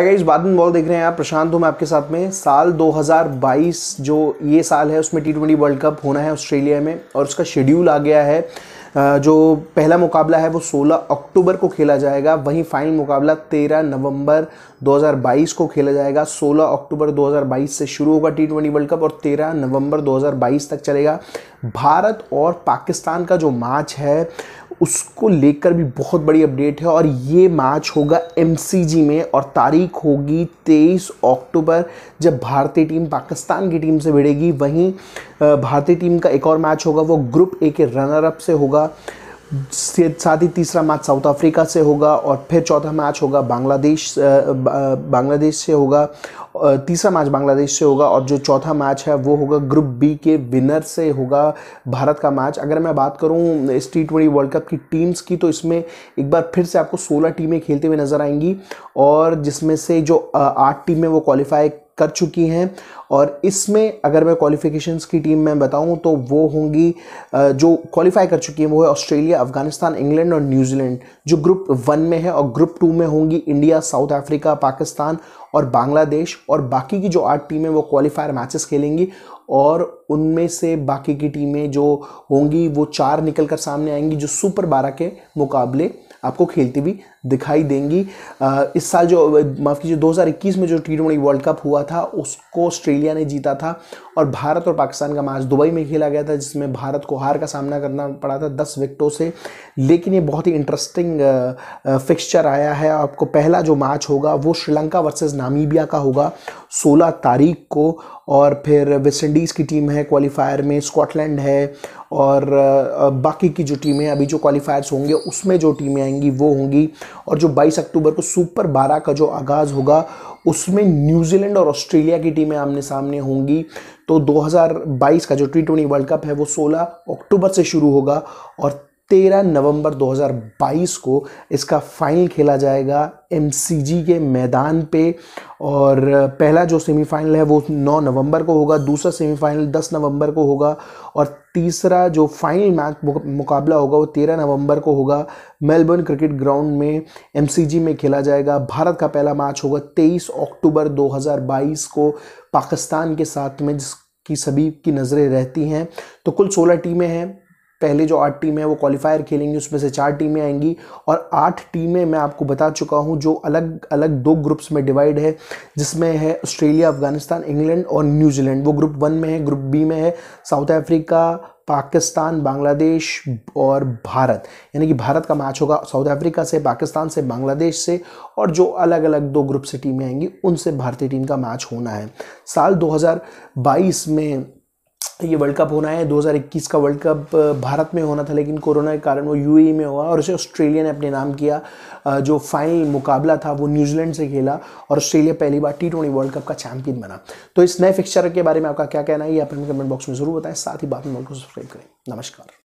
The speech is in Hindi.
इस बाद में बॉल देख रहे हैं आप। प्रशांत हूँ मैं आपके साथ में। साल 2022 जो ये साल है, उसमें टी वर्ल्ड कप होना है ऑस्ट्रेलिया में और उसका शेड्यूल आ गया है। जो पहला मुकाबला है वो 16 अक्टूबर को खेला जाएगा। वहीं फाइनल मुकाबला 13 नवंबर 2022 को खेला जाएगा। 16 अक्टूबर 2022 से शुरू होगा टी ट्वेंटी वर्ल्ड कप और 13 नवंबर 2022 तक चलेगा। भारत और पाकिस्तान का जो मैच है, उसको लेकर भी बहुत बड़ी अपडेट है और ये मैच होगा एमसीजी में और तारीख होगी 23 अक्टूबर जब भारतीय टीम पाकिस्तान की टीम से भिड़ेगी। वहीं भारतीय टीम का एक और मैच होगा, वो ग्रुप ए के रनर अप से होगा। साथ ही तीसरा मैच साउथ अफ्रीका से होगा और फिर चौथा मैच होगा बांग्लादेश बांग्लादेश से होगा तीसरा मैच बांग्लादेश से होगा और जो चौथा मैच है वो होगा ग्रुप बी के विनर से होगा भारत का मैच। अगर मैं बात करूँ इस टी ट्वेंटी वर्ल्ड कप की टीम्स की तो इसमें एक बार फिर से आपको 16 टीमें खेलते हुए नज़र आएँगी और जिसमें से जो आठ टीमें वो क्वालिफाई कर चुकी हैं। और इसमें अगर मैं क्वालिफिकेशंस की टीम में बताऊँ तो वो होंगी जो क्वालिफाई कर चुकी हैं, वो है ऑस्ट्रेलिया अफ़गानिस्तान इंग्लैंड और न्यूजीलैंड जो ग्रुप वन में है और ग्रुप टू में होंगी इंडिया साउथ अफ्रीका पाकिस्तान और बांग्लादेश और बाकी की जो आठ टीमें वो क्वालिफायर मैचेस खेलेंगी। और उनमें से बाकी की टीमें जो होंगी, वो चार निकल कर सामने आएँगी, जो सुपर बारह के मुकाबले आपको खेलती हुई दिखाई देंगी। इस साल जो, माफ़ कीजिए 2021 में जो टी ट्वेंटी वर्ल्ड कप हुआ था, उसको ऑस्ट्रेलिया ने जीता था और भारत और पाकिस्तान का मैच दुबई में खेला गया था, जिसमें भारत को हार का सामना करना पड़ा था दस विकटों से। लेकिन ये बहुत ही इंटरेस्टिंग फिक्सचर आया है। आपको पहला जो मैच होगा, वो श्रीलंका वर्सेज नामीबिया का होगा 16 तारीख को। और फिर वेस्ट इंडीज़ की टीम है क्वालिफायर में स्कॉटलैंड है और बाकी की जो टीमें अभी जो क्वालिफायर्स होंगे, उसमें जो टीमें आएँगी, वो होंगी और जो 22 अक्टूबर को सुपर 12 का जो आगाज़ होगा, उसमें न्यूजीलैंड और ऑस्ट्रेलिया की टीमें आमने सामने होंगी। तो 2022 का जो टी वर्ल्ड कप है, वो 16 अक्टूबर से शुरू होगा और 13 नवंबर 2022 को इसका फाइनल खेला जाएगा एमसीजी के मैदान पे। और पहला जो सेमीफाइनल है वो 9 नवंबर को होगा, दूसरा सेमीफाइनल 10 नवंबर को होगा, और तीसरा जो फाइनल मैच मुकाबला होगा वो 13 नवंबर को होगा। मेलबर्न क्रिकेट ग्राउंड में एमसीजी में खेला जाएगा। भारत का पहला मैच होगा 23 अक्टूबर 2022 को पाकिस्तान के साथ में, जिसकी सभी की नज़रें रहती हैं। तो कुल 16 टीमें हैं। पहले जो आठ टीमें हैं, वो क्वालिफायर खेलेंगी, उसमें से चार टीमें आएँगी। और आठ टीमें मैं आपको बता चुका हूँ, जो अलग अलग दो ग्रुप्स में डिवाइड है, जिसमें है ऑस्ट्रेलिया अफ़गानिस्तान इंग्लैंड और न्यूजीलैंड वो ग्रुप वन में है ग्रुप बी में है साउथ अफ्रीका पाकिस्तान बांग्लादेश और भारत। यानी कि भारत का मैच होगा साउथ अफ्रीका से पाकिस्तान से बांग्लादेश से और जो अलग अलग दो ग्रुप से टीमें आएँगी, उनसे भारतीय टीम का मैच होना है। साल 2022 में ये वर्ल्ड कप होना है 2021 का वर्ल्ड कप भारत में होना था, लेकिन कोरोना के कारण वो यूएई में हुआ और उसे ऑस्ट्रेलिया ने अपने नाम किया। जो फाइनल मुकाबला था, वो न्यूजीलैंड से खेला और ऑस्ट्रेलिया पहली बार टी ट्वेंटी वर्ल्ड कप का चैंपियन बना। तो इस नए फिक्चर के बारे में आपका क्या कहना है, ये अपने कमेंट बॉक्स में ज़रूर बताएँ, साथ ही बात में सब्सक्राइब करें। नमस्कार।